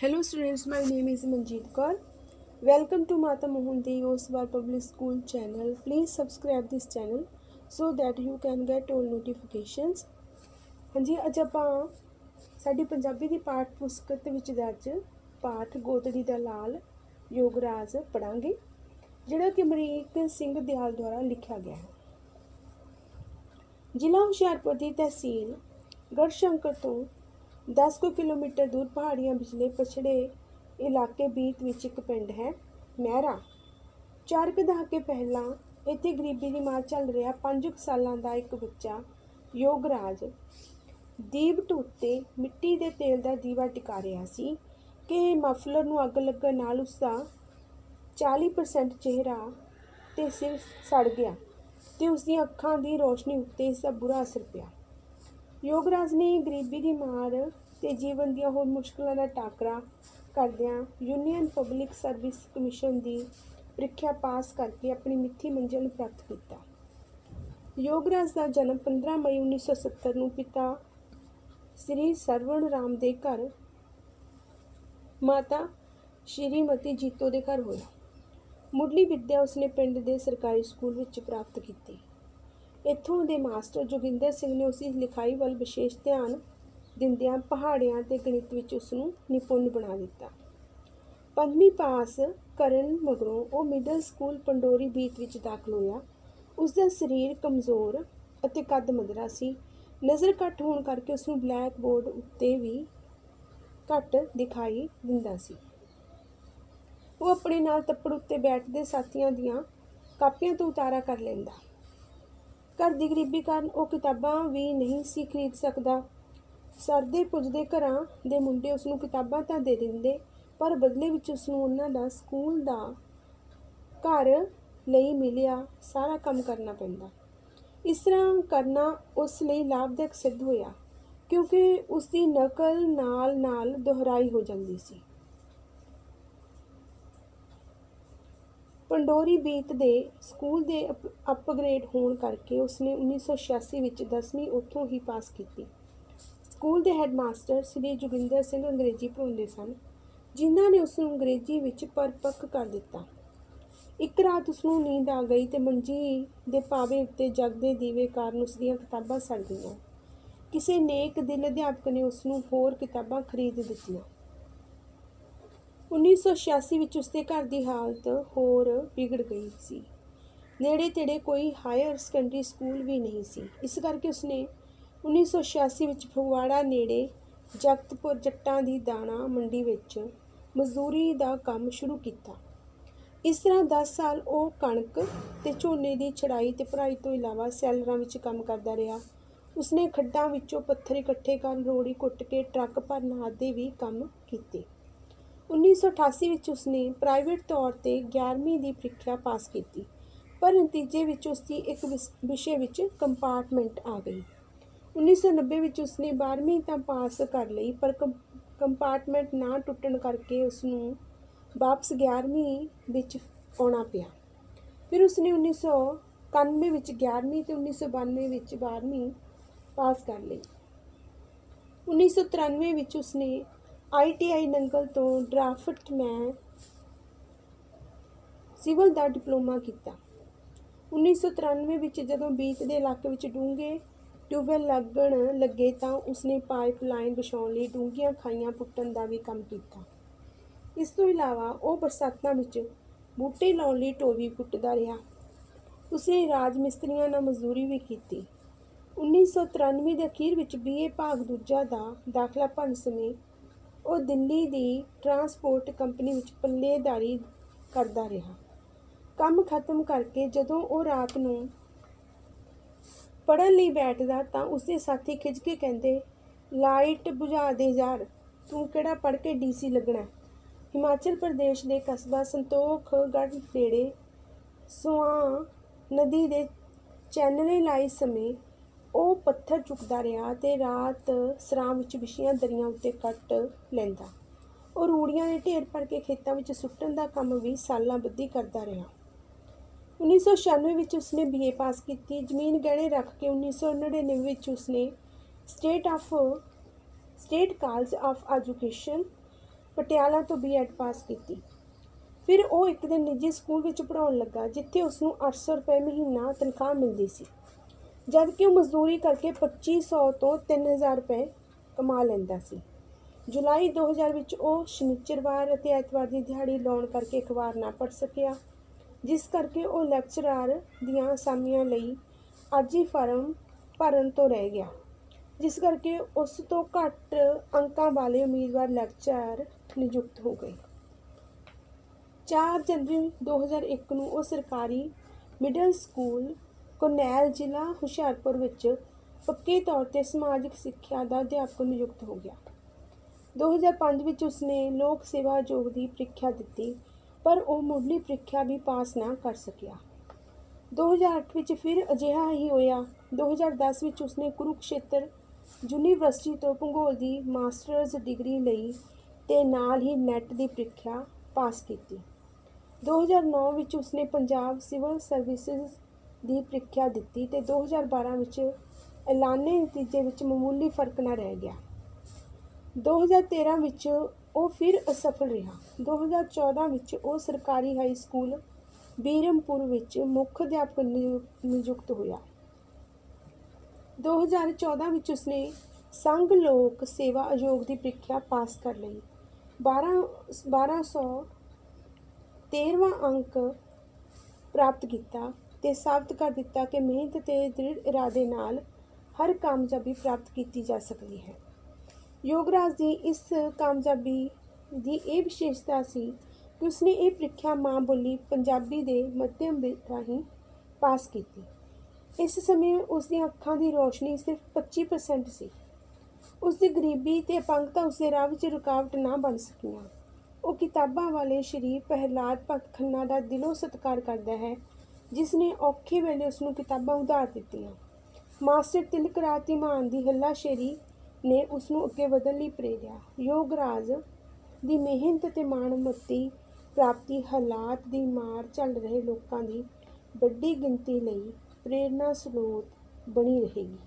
Hello students, my name is Manjeet Kaur. Welcome to Mata Mohan Dev Oswal Public School channel. Please subscribe this channel so that you can get all notifications. ਹਾਂਜੀ ਅੱਜ ਆਪਾਂ ਸਾਡੀ ਪੰਜਾਬੀ ਦੀ ਪਾਠ ਪੁਸਤਕ ਵਿੱਚ ਦਰਜ ਪਾਠ ਗੋਦੜੀ ਦਾ ਲਾਲ ਯੋਗਰਾਜ ਪੜਾਂਗੇ ਜਿਹੜਾ ਕਿ ਅਮਰੀਕ ਸਿੰਘ ਦਿਆਲ ਦੁਆਰਾ ਲਿਖਿਆ ਗਿਆ ਹੈ ਜ਼ਿਲ੍ਹਾ ਹੁਸ਼ਿਆਰਪੁਰ ਦੀ ਤਹਿਸੀਲ ਗੜਸ਼ੰਕਰ ਤੋਂ 10 ਕੁ ਕਿਲੋਮੀਟਰ ਦੂਰ ਪਹਾੜੀਆਂ ਵਿਚਲੇ ਪਛੜੇ ਇਲਾਕੇ ਬੀਤ ਵਿੱਚ ਇੱਕ ਪਿੰਡ ਹੈ, ਮਹਿਰਾ। ਚਾਰ ਕੁ ਦਹਾਕੇ ਪਹਿਲਾਂ ਇੱਥੇ ਗਰੀਬੀ ਦੀ ਮਾਰ ਚੱਲ ਰਿਹਾ 5 ਸਾਲਾਂ ਦਾ ਇੱਕ ਬੱਚਾ, ਯੋਗਰਾਜ। ਦੀਪ ਉੱਤੇ ਮਿੱਟੀ ਦੇ ਤੇਲ ਦਾ ਦੀਵਾ ਟਿਕਾ ਰਿਹਾ ਸੀ ਕਿ ਮਫਲਰ ਨੂੰ ਅੱਗ ਲੱਗਣ ਨਾਲ ਉਸ ਦਾ 40% ਚਿਹਰਾ ਤੇ ਸਿਰ ਸੜ ਗਿਆ ਤੇ ਉਸ ਦੀਆਂ ਅੱਖਾਂ ਦੀ ਰੋਸ਼ਨੀ ਉੱਤੇ ਇਸ ਦਾ ਬੁਰਾ ਅਸਰ ਪਿਆ। ਯੋਗਰਾਜ ਨੇ ਗਰੀਬੀ ਦੀ ਮਾਰ ਤੇ ਜੀਵਨ ਦੀਆਂ ਹੋਰ ਮੁਸ਼ਕਲਾਂ ਦਾ ਟਾਕਰਾ ਕਰਦਿਆਂ ਯੂਨੀਅਨ ਪਬਲਿਕ ਸਰਵਿਸ ਕਮਿਸ਼ਨ ਦੀ ਪ੍ਰੀਖਿਆ ਪਾਸ ਕਰਕੇ ਆਪਣੀ ਮਿੱਥੀ ਮੰਜ਼ਿਲ ਨੂੰ ਪ੍ਰਾਪਤ ਕੀਤਾ। ਯੋਗਰਾਜ ਦਾ ਜਨਮ 15 ਮਈ 1970 ਨੂੰ ਪਿਤਾ ਸ੍ਰੀ ਸਰਵਣ ਰਾਮ ਦੇ ਘਰ, ਮਾਤਾ ਸ਼੍ਰੀਮਤੀ ਜੀਤੋ ਦੇ ਘਰ ਹੋਇਆ। ਮੁੱਢਲੀ ਵਿੱਦਿਆ ਉਸਨੇ ਪਿੰਡ ਦੇ ਸਰਕਾਰੀ ਸਕੂਲ ਵਿੱਚ ਪ੍ਰਾਪਤ ਕੀਤੀ। ਇੱਥੋਂ ਦੇ ਮਾਸਟਰ ਜੋਗਿੰਦਰ ਸਿੰਘ ਨੇ ਉਸ ਦੀ ਲਿਖਾਈ ਵੱਲ ਵਿਸ਼ੇਸ਼ ਧਿਆਨ ਦਿੰਦਿਆਂ ਪਹਾੜਿਆਂ ਤੇ ਗਣਿਤ ਵਿੱਚ ਉਸ ਨੂੰ ਨਿਪੁੰਨ ਬਣਾ ਦਿੱਤਾ। ਪੰਜਵੀਂ ਪਾਸ ਕਰਨ ਮਗਰੋਂ ਉਹ ਮਿਡਲ ਸਕੂਲ ਪੰਡੋਰੀ ਬੀਤ ਵਿੱਚ ਦਾਖਲ ਹੋਇਆ। ਉਸ ਦਾ ਸਰੀਰ ਕਮਜ਼ੋਰ ਅਤੇ ਕੱਦ ਮਧਰਾ ਸੀ। ਨਜ਼ਰ ਘੱਟ ਹੋਣ ਕਰਕੇ ਉਸ ਨੂੰ ਬਲੈਕ ਬੋਰਡ ਉੱਤੇ ਵੀ ਘੱਟ ਦਿਖਾਈ ਦਿੰਦਾ ਸੀ। ਉਹ ਆਪਣੇ ਨਾਲ ਤੱਪੜ ਉੱਤੇ ਬੈਠਦੇ ਸਾਥੀਆਂ ਦੀਆਂ ਕਾਪੀਆਂ ਤੋਂ ਉਤਾਰਾ ਕਰ ਲੈਂਦਾ। ਘਰ ਦੀ ਗਰੀਬੀ ਕਾਰਨ ਉਹ ਕਿਤਾਬਾਂ ਵੀ ਨਹੀਂ ਸੀ ਖਰੀਦ ਸਕਦਾ। ਸਰਦੇ ਪੁੱਜਦੇ ਘਰਾਂ ਦੇ ਮੁੰਡੇ ਉਸ ਨੂੰ ਕਿਤਾਬਾਂ ਤਾਂ ਦੇ ਦਿੰਦੇ, ਪਰ ਬਦਲੇ ਵਿੱਚ ਉਸ ਨੂੰ ਉਹਨਾਂ ਦਾ ਸਕੂਲ ਦਾ ਘਰ ਲਈ ਮਿਲਿਆ, ਸਾਰਾ ਕੰਮ ਕਰਨਾ ਪੈਂਦਾ। ਇਸ ਤਰ੍ਹਾਂ ਕਰਨਾ ਉਸ ਲਈ ਲਾਭਦਾਇਕ ਸਿੱਧ ਹੋਇਆ, ਕਿਉਂਕਿ ਉਸ ਦੀ ਨਕਲ ਨਾਲ ਨਾਲ ਦੁਹਰਾਈ ਹੋ ਜਾਂਦੀ ਸੀ। ਪੰਡੋਰੀ ਬੀਤ ਦੇ ਸਕੂਲ ਦੇ ਅਪਗ੍ਰੇਡ ਹੋਣ ਕਰਕੇ ਉਸਨੇ 1986 ਵਿੱਚ 10ਵੀਂ ਉੱਥੋਂ ਹੀ ਪਾਸ ਕੀਤੀ। ਸਕੂਲ ਦੇ ਹੈੱਡਮਾਸਟਰ ਸ੍ਰੀ ਜੋਗਿੰਦਰ ਸਿੰਘ ਅੰਗਰੇਜ਼ੀ ਪੜ੍ਹਾਉਂਦੇ ਸਨ, ਜਿਨ੍ਹਾਂ ਨੇ ਉਸ ਨੂੰ ਅੰਗਰੇਜ਼ੀ ਵਿੱਚ ਪਰਪੱਕ ਕਰ ਦਿੱਤਾ। ਇੱਕ ਰਾਤ ਉਸ ਨੂੰ ਨੀਂਦ ਆ ਗਈ ਤੇ ਮੰਜੀ ਦੇ ਪਾਵੇ ਉੱਤੇ ਜਗਦੇ ਦੀਵੇ ਕਾਰਨ ਉਸ ਦੀਆਂ ਕਿਤਾਬਾਂ ਸੜ ਗਈਆਂ। ਕਿਸੇ ਨੇਕ ਦਿਲ ਅਧਿਆਪਕ ਨੇ ਉਸ ਨੂੰ ਹੋਰ ਕਿਤਾਬਾਂ ਖਰੀਦ ਦਿੱਤੀਆਂ। 1986 ਵਿੱਚ ਉਸਦੇ ਘਰ ਦੀ ਹਾਲਤ ਹੋਰ ਵਿਗੜ ਗਈ ਸੀ। ਨੇੜੇ ਤੇੜੇ ਕੋਈ ਹਾਇਰ ਸੈਕੰਡਰੀ ਸਕੂਲ ਵੀ ਨਹੀਂ ਸੀ। ਇਸ ਕਰਕੇ ਉਸਨੇ 1986 ਵਿੱਚ ਫਗਵਾੜਾ ਨੇੜੇ ਜਗਤਪੁਰ ਜੱਟਾਂ ਦੀ ਦਾਣਾ ਮੰਡੀ ਵਿੱਚ ਮਜ਼ਦੂਰੀ ਦਾ ਕੰਮ ਸ਼ੁਰੂ ਕੀਤਾ। ਇਸ ਤਰ੍ਹਾਂ 10 ਸਾਲ ਉਹ ਕਣਕ ਤੇ ਝੋਨੇ ਦੀ ਛੜਾਈ ਤੇ ਭਰਾਈ ਤੋਂ ਇਲਾਵਾ ਸੈਲਰਾਂ ਵਿੱਚ ਕੰਮ ਕਰਦਾ ਰਿਹਾ। ਉਸਨੇ ਖੱਡਾਂ ਵਿੱਚੋਂ ਪੱਥਰ ਇਕੱਠੇ ਕਰਨ, ਰੋੜੀ ਕੁੱਟ ਕੇ ਟਰੱਕ ਭਰਨ ਆਦਿ ਵੀ ਕੰਮ ਕੀਤੇ। 1988 ਵਿੱਚ ਉਸਨੇ ਪ੍ਰਾਈਵੇਟ ਤੌਰ ਤੇ 11ਵੀਂ ਦੀ ਪ੍ਰੀਖਿਆ ਪਾਸ ਕੀਤੀ, ਪਰ ਨਤੀਜੇ ਵਿੱਚ ਉਸਦੀ ਇੱਕ ਵਿਸ਼ੇ ਵਿੱਚ ਕੰਪਾਰਟਮੈਂਟ ਆ ਗਈ। 1990 ਵਿੱਚ ਉਸਨੇ 12ਵੀਂ ਤਾਂ ਪਾਸ ਕਰ ਲਈ, ਪਰ ਕੰਪਾਰਟਮੈਂਟ ਨਾ ਟੁੱਟਣ ਕਰਕੇ ਉਸ ਨੂੰ ਵਾਪਸ 11ਵੀਂ ਵਿੱਚ ਆਉਣਾ ਪਿਆ। ਫਿਰ ਉਸਨੇ 1991 ਵਿੱਚ 11ਵੀਂ ਤੇ 1992 ਵਿੱਚ 12ਵੀਂ ਪਾਸ ਕਰ ਲਈ। 1993 ਵਿੱਚ ਉਸਨੇ ਆਈਟੀਆਈ ਨੰਗਲ ਤੋਂ ਡਰਾਫਟ ਮੈਂ ਸਿਵਲ ਦਾ ਡਿਪਲੋਮਾ ਕੀਤਾ। 1993 ਵਿੱਚ ਜਦੋਂ ਬੀਚ ਦੇ ਇਲਾਕੇ ਵਿੱਚ ਡੂੰਘੇ ਟਿਊਬਵੈਲ ਲੱਗਣ ਲੱਗੇ ਤਾਂ ਉਸਨੇ ਪਾਈਪਲਾਈਨ ਵਿਛਾਉਣ ਲਈ ਡੂੰਘੀਆਂ ਖਾਈਆਂ ਪੁੱਟਣ ਦਾ ਵੀ ਕੰਮ ਕੀਤਾ। ਇਸ ਤੋਂ ਇਲਾਵਾ ਉਹ ਬਰਸਾਤਾਂ ਵਿੱਚ ਬੂਟੇ ਲਾਉਣ ਲਈ ਟੋਬੀ ਪੁੱਟਦਾ ਰਿਹਾ। ਉਸਨੇ ਰਾਜ ਮਿਸਤਰੀਆਂ ਨਾਲ ਮਜ਼ਦੂਰੀ ਵੀ ਕੀਤੀ। 1993 ਦੇ ਅਖੀਰ ਵਿੱਚ ਬੀਏ ਭਾਗ ਦੂਜਾ ਦਾ ਦਾਖਲਾ ਭੰਨ ਸਮੇਂ ਉਹ ਦਿੱਲੀ ਦੀ ਟਰਾਂਸਪੋਰਟ ਕੰਪਨੀ ਵਿੱਚ ਪੱਲੇਦਾਰੀ ਕਰਦਾ ਰਿਹਾ। ਕੰਮ ਖਤਮ ਕਰਕੇ ਜਦੋਂ ਉਹ ਰਾਤ ਨੂੰ ਪੜ੍ਹਨ ਲਈ ਬੈਠਦਾ ਤਾਂ ਉਸਦੇ ਸਾਥੀ ਖਿੱਚ ਕੇ ਕਹਿੰਦੇ, ਲਾਈਟ ਬੁਝਾ ਦੇ ਯਾਰ, ਤੂੰ ਕਿਹੜਾ ਪੜ੍ਹ ਕੇ ਡੀਸੀ ਲੱਗਣਾ? ਹਿਮਾਚਲ ਪ੍ਰਦੇਸ਼ ਦੇ ਕਸਬਾ ਸੰਤੋਖਗੜ੍ਹ ਨੇੜੇ ਸੁਆ ਨਦੀ ਦੇ ਚੈਨਲੇ ਲਾਈ ਸਮੇਂ ਉਹ ਪੱਥਰ ਚੁੱਕਦਾ ਰਿਹਾ ਤੇ ਰਾਤ ਸਰਾਂ ਵਿੱਚ ਵਿਛੀਆਂ ਦਰੀਆਂ ਉੱਤੇ ਕੱਟ ਲੈਂਦਾ। ਉਹ ਰੂੜੀਆਂ ਦੇ ਢੇਰ ਭਰ ਕੇ ਖੇਤਾਂ ਵਿੱਚ ਸੁੱਟਣ ਦਾ ਕੰਮ ਵੀ ਸਾਲਾਂ ਬੱਧੀ ਕਰਦਾ ਰਿਹਾ। 1996 ਵਿੱਚ ਉਸਨੇ ਬੀਏ ਪਾਸ ਕੀਤੀ। ਜ਼ਮੀਨ ਗਹਿਣੇ ਰੱਖ ਕੇ 1999 ਵਿੱਚ ਉਸਨੇ state of state college of education Patiala ਤੋਂ ਬੀਐਡ ਪਾਸ ਕੀਤੀ। ਫਿਰ ਉਹ ਇੱਕ ਦਿਨ ਨਿੱਜੀ ਸਕੂਲ ਵਿੱਚ ਪੜ੍ਹਾਉਣ ਲੱਗਾ, ਜਿੱਥੇ ਉਸ ਨੂੰ 800 ਰੁਪਏ ਮਹੀਨਾ ਤਨਖਾਹ ਮਿਲਦੀ ਸੀ। ਜਦ ਕਿ ਉਹ ਮਜ਼ਦੂਰੀ ਕਰਕੇ 2500 ਤੋਂ 3000 ਰੁਪਏ ਕਮਾ ਲੈਂਦਾ ਸੀ। ਜੁਲਾਈ 2000 ਵਿੱਚ ਉਹ ਸ਼ਨੀਚਰਵਾਰ ਅਤੇ ਐਤਵਾਰ ਦੀ ਦਿਹਾੜੀ ਲਾਉਣ ਕਰਕੇ ਅਖਬਾਰ ਨਾ ਪੜ੍ਹ ਸਕਿਆ, ਜਿਸ ਕਰਕੇ ਉਹ ਲੈਕਚਰਾਰ ਦੀਆਂ ਅਸਾਮੀਆਂ ਲਈ ਅਰਜ਼ੀ ਫਾਰਮ ਭਰਨ ਤੋਂ ਰਹਿ ਗਿਆ, ਜਿਸ ਕਰਕੇ ਉਸ ਤੋਂ ਘੱਟ ਅੰਕਾਂ ਵਾਲੇ ਉਮੀਦਵਾਰ ਲੈਕਚਰਾਰ ਨਿਯੁਕਤ ਹੋ ਗਏ। 4 ਜਨਵਰੀ 2001 ਨੂੰ ਉਹ ਸਰਕਾਰੀ ਮਿਡਲ ਸਕੂਲ ਕੋਨੈਲ ਜ਼ਿਲ੍ਹਾ ਹੁਸ਼ਿਆਰਪੁਰ ਵਿੱਚ ਪੱਕੇ ਤੌਰ ਤੇ ਸਮਾਜਿਕ ਸਿੱਖਿਆ ਦਾ ਅਧਿਆਪਕ ਨਿਯੁਕਤ ਹੋ ਗਿਆ। 2005 ਵਿੱਚ ਉਸਨੇ ਲੋਕ ਸੇਵਾ ਆਯੋਗ ਦੀ ਪ੍ਰੀਖਿਆ ਦਿੱਤੀ, ਪਰ ਉਹ ਮੁੱਢਲੀ ਪ੍ਰੀਖਿਆ ਵੀ ਪਾਸ ਨਾ ਕਰ ਸਕਿਆ। 2008 ਵਿੱਚ ਫਿਰ ਅਜਿਹਾ ਹੀ ਹੋਇਆ। 2010 ਵਿੱਚ ਉਸਨੇ ਕੁਰੂਕਸ਼ੇਤਰ ਯੂਨੀਵਰਸਿਟੀ ਤੋਂ ਭੂਗੋਲ ਦੀ ਮਾਸਟਰਜ਼ ਡਿਗਰੀ ਲਈ ਤੇ ਨਾਲ ਹੀ ਨੈਟ ਦੀ ਪ੍ਰੀਖਿਆ ਪਾਸ ਕੀਤੀ। 2009 ਵਿੱਚ ਉਸਨੇ ਪੰਜਾਬ ਸਿਵਲ ਸਰਵਿਸਿਜ਼ ਦੀ ਪ੍ਰੀਖਿਆ ਦਿੱਤੀ ਤੇ 2012 ਵਿੱਚ ਐਲਾਨੇ ਨਤੀਜੇ ਵਿੱਚ ਮਾਮੂਲੀ ਫ਼ਰਕ ਨਾ ਰਹਿ ਗਿਆ। 2013 ਵਿੱਚ ਉਹ ਫਿਰ ਅਸਫਲ ਰਿਹਾ। 2014 ਵਿੱਚ ਉਹ ਸਰਕਾਰੀ ਹਾਈ ਸਕੂਲ ਬੀਰਮਪੁਰ ਵਿੱਚ ਮੁੱਖ ਅਧਿਆਪਕ ਨਿਯੁ- ਨਿਯੁਕਤ ਹੋਇਆ। 2014 ਵਿੱਚ ਉਸਨੇ ਸੰਘ ਲੋਕ ਸੇਵਾ ਆਯੋਗ ਦੀ ਪ੍ਰੀਖਿਆ ਪਾਸ ਕਰ ਲਈ। 12 1213ਵਾਂ ਅੰਕ ਪ੍ਰਾਪਤ ਕੀਤਾ। ਤੇ ਸਾਬਤ ਕਰ ਦਿੱਤਾ ਕਿ ਮਿਹਨਤ ਤੇ ਦ੍ਰਿੜ ਇਰਾਦੇ ਨਾਲ ਹਰ ਕਾਮਯਾਬੀ ਪ੍ਰਾਪਤ ਕੀਤੀ ਜਾ ਸਕਦੀ ਹੈ। ਯੋਗਰਾਜ ਦੀ ਇਸ ਕਾਮਯਾਬੀ ਦੀ ਇਹ ਵਿਸ਼ੇਸ਼ਤਾ ਸੀ ਕਿ ਉਸਨੇ ਇਹ ਪ੍ਰੀਖਿਆ ਮਾਂ ਬੋਲੀ ਪੰਜਾਬੀ ਦੇ ਮਾਧਿਅਮ ਰਾਹੀਂ ਪਾਸ ਕੀਤੀ। ਇਸ ਸਮੇਂ ਉਸ ਦੀਆਂ ਅੱਖਾਂ ਦੀ ਰੋਸ਼ਨੀ ਸਿਰਫ 25% ਸੀ। ਉਸ ਦੀ ਗਰੀਬੀ ਤੇ ਅਪੰਗਤਾ ਉਸ ਦੇ ਰਾਹ ਵਿੱਚ ਰੁਕਾਵਟ ਨਾ ਬਣ ਸਕੀਆਂ। ਉਹ ਕਿਤਾਬਾਂ ਵਾਲੇ ਸ਼੍ਰੀ ਪ੍ਰਹਿਲਾਦ ਭਗਤ ਖੰਨਾ ਦਾ ਦਿਲੋਂ ਸਤਿਕਾਰ ਕਰਦਾ ਹੈ ਜਿਸ ਨੇ ਔਖੇ ਵੇਲੇ ਉਸ ਨੂੰ ਕਿਤਾਬਾਂ ਉਧਾਰ ਦਿੱਤੀਆਂ। ਮਾਸਟਰ ਤਿਲਕ ਰਾਜ ਧੀਮਾਨ ਦੀ ਹੱਲਾਸ਼ੇਰੀ ਨੇ ਉਸ ਨੂੰ ਅੱਗੇ ਵਧਣ ਲਈ ਪ੍ਰੇਰਿਆ। ਯੋਗਰਾਜ ਦੀ ਮਿਹਨਤ ਤੇ ਮਾਣਮੱਤੀ ਪ੍ਰਾਪਤੀ ਹਾਲਾਤ ਦੀ ਮਾਰ ਚੱਲ ਰਹੇ ਲੋਕਾਂ ਦੀ ਵੱਡੀ ਗਿਣਤੀ ਲਈ ਪ੍ਰੇਰਨਾ ਸਰੋਤ ਬਣੀ ਰਹੇਗੀ।